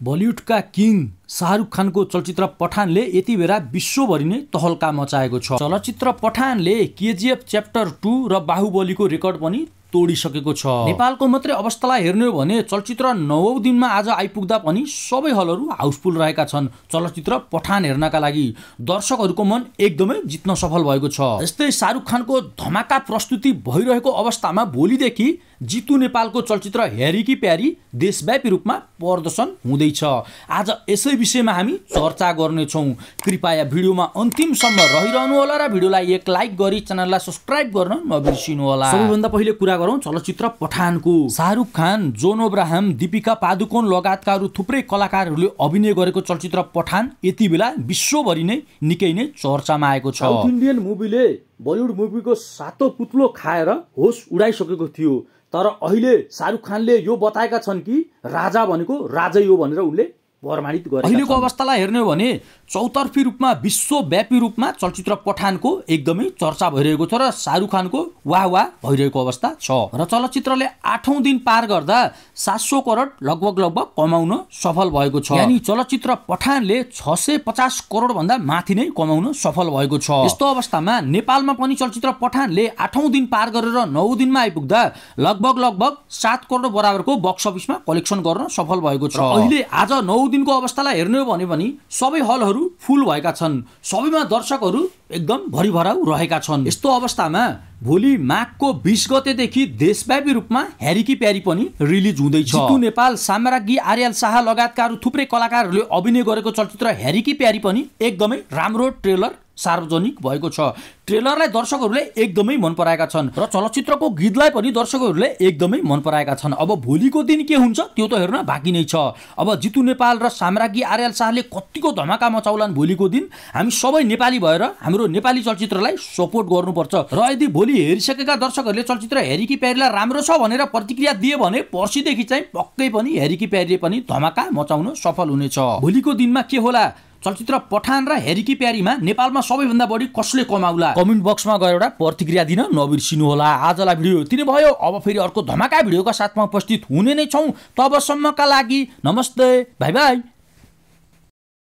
बलिउडका king Shahrukh खानको चलचित्र पठानले यति बेला विश्वभरि नै तहल्का मचाएको छ। चलचित्र पठानले केजिएफ च्याप्टर टू र बाहुबलीको रेकर्ड पनि तोडिसकेको छ। नेपालको मात्रै अवस्थालाई हेर्ने हो भने चलचित्र नवौँ दिनमा आज आइपुग्दा पनि सबै हलहरू हाउसफुल रहेका छन्। चलचित्र पठान हेर्नका लागि दर्शकहरूको मन एकदमै जित्न सफल भएको छ। यस्तै शाहरुख खानको धमाका प्रस्तुति भइरहेको अवस्थामा भोलिदेखि जितु नेपालको चलचित्र हेरी प्यारी देशव्यापी रूपमा प्रदर्शन हुँदैछ। आज यसै विषयमा हामी चर्चा गर्नेछौँ। कृपया भिडियोमा अन्तिमसम्म रहिरहनु होला र भिडियोलाई एक लाइक गरी च्यानललाई सब्सक्राइब गर्न नबिर्सिनु होला सबैभन्दा पहिले कुरा गरौँ चलचित्र पठानको। शाहरुख खान जोन ओब्राहम दीपिका पादुकोन लगायतका अरू थुप्रै कलाकारहरूले अभिनय गरेको चलचित्र पठान यति बेला विश्वभरि नै निकै नै चर्चामा आएको छ। इन्डियन मुभीले बलिउड मुभीको सातो पुत्लो खाएर होस उडाइसकेको थियो। तर अहिले शाहरुख खानले यो बताएका छन् कि राजा भनेको राजै हो भनेर उनले प्रमाणित गरे अहिलेको अवस्थालाई हेर्ने हो भने चौतर्फी रूपमा विश्वव्यापी रूपमा चलचित्र पठानको एकदमै चर्चा भइरहेको छ र शाहरुख खानको वाह वाह भइरहेको अवस्था छ। र चलचित्रले आठौँ दिन पार गर्दा सात सौ करोड लगभग लगभग कमाउन सफल भएको छ। यानि चलचित्र पठानले छ सय पचास करोड भन्दा माथि नै कमाउन सफल भएको छ। यस्तो अवस्थामा नेपालमा पनि चलचित्र पठानले आठौँ दिन पार गरेर नौ दिनमा आइपुग्दा लगभग लगभग सात करोड बराबरको बक्स अफिसमा कलेक्सन गर्न सफल भएको छ। अहिले आज नौ दिनको अवस्थालाई हेर्ने हो भने पनि सबै हलहरू फुल भएका छन्। सबैमा दर्शकहरू एकदम भरिभराउ रहेका छन्। यस्तो अवस्थामा भोलि माघको बिस गतेदेखि देशव्यापी रूपमा ह्यारिकी प्यारी पनि रिलिज हुँदैछ। नेपाल साम्राज्ञी आर्याल शाह लगायतका अरू थुप्रै कलाकारहरूले अभिनय गरेको चलचित्र ह्यारिकी प्यारी पनि एकदमै राम्रो ट्रेलर सार्वजनिक भएको छ। ट्रेलरलाई दर्शकहरूले एकदमै मन पराएका छन् र चलचित्रको गीतलाई पनि दर्शकहरूले एकदमै मन पराएका छन्। अब भोलिको दिन के हुन्छ त्यो त हेर्न बाँकी नै छ। अब जितु नेपाल र साम्राज्ञी आर्याल शाहले कतिको धमाका मचाउलान् भोलिको दिन। हामी सबै नेपाली भएर हाम्रो नेपाली चलचित्रलाई सपोर्ट गर्नुपर्छ। र यदि भोलि हेरिसकेका दर्शकहरूले चलचित्र हेरिकी प्यारीलाई राम्रो छ भनेर प्रतिक्रिया दिए भने पर्सिदेखि चाहिँ पक्कै पनि हेरिकी प्यारीले पनि धमाका मचाउन सफल हुनेछ। भोलिको दिनमा के होला? चलचित्र पठान र हेरिकी प्यारीमा नेपालमा सबैभन्दा बढी कसले कमाउला? कमेन्ट बक्समा गएर एउटा प्रतिक्रिया दिन नबिर्सिनु होला आजलाई भिडियो यति नै भयो। अब फेरि अर्को धमाका भिडियोका साथमा उपस्थित हुने नै छौँ। तबसम्मका लागि नमस्ते। Bye bye.